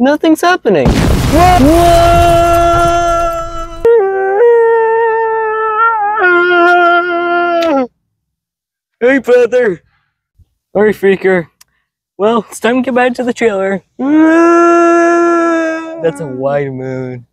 Nothing's happening. Whoa! Hey, brother. Sorry, freaker. Well, it's time to get back to the trailer. That's a wide moon.